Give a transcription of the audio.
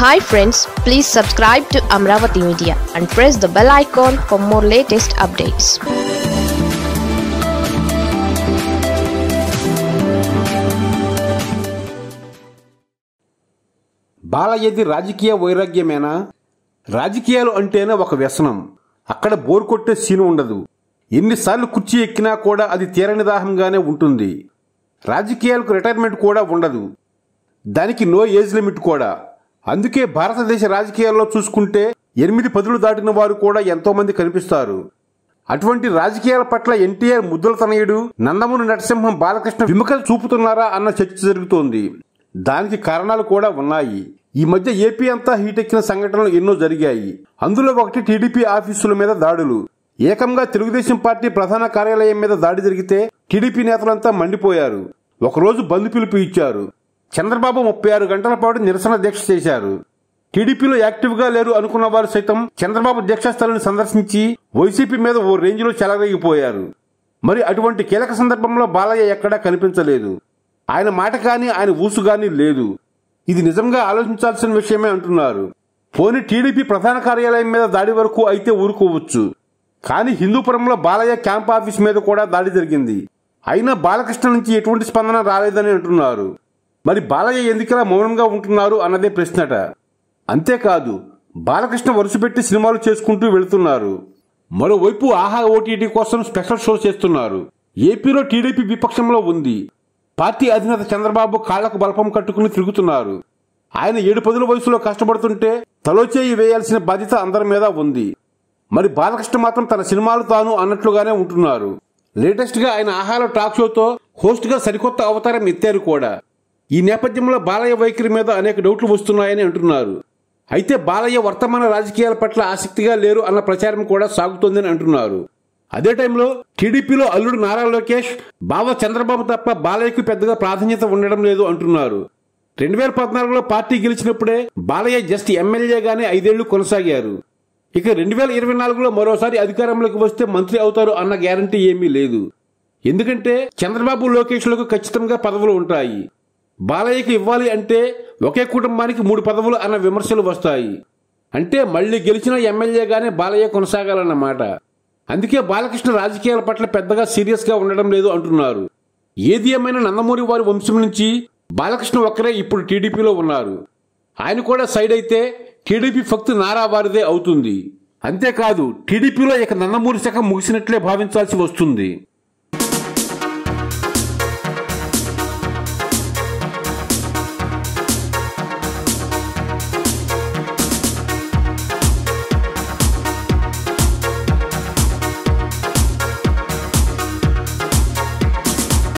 Hi friends please subscribe to Amaravati media and press the bell icon for more latest updates బాలయ్యది రాజకీయ వైరాగ్యమేనా? రాజకీయాలు అంటేనే ఒక వ్యసనం. అక్కడ బోర్ కొట్టే సీను ఉండదు. ఎన్నిసార్లు కుర్చీ ఎక్కినా కూడా అది తీరని దాహంగానే ఉంటుంది. రాజకీయాలకు రిటైర్మెంట్ కూడా ఉండదు. దానికి నో ఏజ్ లిమిట్ కూడా. అందుకే భారతదేశ రాజకీయాల్లో చూసుకుంటే ఎనిమిది పదులు దాటిన వారు కూడా ఎంతో మంది కనిపిస్తారు. అటువంటి రాజకీయాల పట్ల ఎన్టీఆర్ ముద్దుల తనయుడు నందమూరి నరసింహం బాలకృష్ణ విముఖత చూపుతున్నారా అన్న చర్చ జరుగుతోంది. దానికి కారణాలు కూడా ఉన్నాయి. ఈ మధ్య ఏపీ అంతా హీటెక్కిన సంఘటనలు ఎన్నో జరిగాయి. అందులో ఒకటి టీడీపీ ఆఫీసుల మీద దాడులు. ఏకంగా తెలుగుదేశం పార్టీ ప్రధాన కార్యాలయం మీద దాడి జరిగితే టీడీపీ నేతలంతా మండిపోయారు. ఒకరోజు బంద్ పిలుపు ఇచ్చారు. చంద్రబాబు ముప్పై ఆరు గంటల పాటు నిరసన దీక్ష చేశారు. టీడీపీలో యాక్టివ్గా లేరు అనుకున్న వారు సైతం చంద్రబాబు దీక్షాస్థలిని సందర్శించి వైసీపీ మీద ఓ రేంజ్లో చెలరేగిపోయారు. మరి అటువంటి కీలక సందర్భంలో బాలయ్య ఎక్కడా కనిపించలేదు. ఆయన మాట కానీ ఆయన ఊసు కానీ లేదు. ఇది నిజంగా ఆలోచించాల్సిన విషయమే అంటున్నారు. పోనీ టీడీపీ ప్రధాన కార్యాలయం మీద దాడి వరకు అయితే ఊరుకోవచ్చు. కానీ హిందూపురంలో బాలయ్య క్యాంప్ ఆఫీస్ మీద కూడా దాడి జరిగింది. అయినా బాలకృష్ణ నుంచి ఎటువంటి స్పందన రాలేదని అంటున్నారు. మరి బాలయ్య ఎందుకలా మౌనంగా ఉంటున్నారు అన్నదే ప్రశ్నట. అంతేకాదు బాలకృష్ణ వరుసపెట్టి సినిమాలు చేసుకుంటూ వెళుతున్నారు. మరోవైపు ఆహా ఓటీటీ కోసం స్పెషల్ షో చేస్తున్నారు. ఏపీలో టీడీపీ విపక్షంలో ఉంది. పార్టీ అధినేత చంద్రబాబు కాళ్ళకు బలపం కట్టుకుని తిరుగుతున్నారు. ఆయన ఏడు పదుల వయసులో కష్టపడుతుంటే తలోచేయి వేయాల్సిన బాధ్యత అందరి మీద ఉంది. మరి బాలకృష్ణ మాత్రం తన సినిమాలు తాను అన్నట్లుగానే ఉంటున్నారు. లేటెస్ట్గా ఆయన ఆహార టాక్ షోతో హోస్ట్గా సరికొత్త అవతారం ఎత్తారు కూడా. ఈ నేపథ్యంలో బాలయ్య వైఖరి మీద అనేక డౌట్లు వస్తున్నాయని అంటున్నారు. అయితే బాలయ్య వర్తమాన రాజకీయాల పట్ల ఆసక్తిగా లేరు అన్న ప్రచారం కూడా సాగుతోందని అంటున్నారు. అదే టైంలో టీడీపీలో అల్లుడు నారా లోకేష్ బావ చంద్రబాబు తప్ప బాలయ్యకు పెద్దగా ప్రాధాన్యత ఉండడం లేదు అంటున్నారు. రెండు వేల పద్నాలుగులో పార్టీ గెలిచినప్పుడే బాలయ్య జస్ట్ ఎమ్మెల్యేగానే ఐదేళ్ళు కొనసాగారు. ఇక రెండు వేల ఇరవై నాలుగులో మరోసారి అధికారంలోకి వస్తే మంత్రి అవుతారు అన్న గ్యారంటీ ఏమీ లేదు. ఎందుకంటే చంద్రబాబు లోకేష్లకు ఖచ్చితంగా పదవులు ఉంటాయి. బాలయ్యకి ఇవ్వాలి అంటే ఒకే కుటుంబానికి మూడు పదవులు అన్న విమర్శలు వస్తాయి. అంటే మళ్ళీ గెలిచిన ఎమ్మెల్యేగానే బాలయ్య కొనసాగాలన్నమాట. అందుకే బాలకృష్ణ రాజకీయాల పట్ల పెద్దగా సీరియస్గా ఉండడం లేదు అంటున్నారు. ఏది ఏమైనా నందమూరి వారి వంశం నుంచి బాలకృష్ణ ఒక్కరే ఇప్పుడు టీడీపీలో ఉన్నారు. ఆయన కూడా సైడ్ అయితే టీడీపీ ఫక్తు నారా వారిదే అవుతుంది. అంతేకాదు టీడీపీలో ఇక నందమూరి శాఖ ముగిసినట్లే భావించాల్సి వస్తుంది.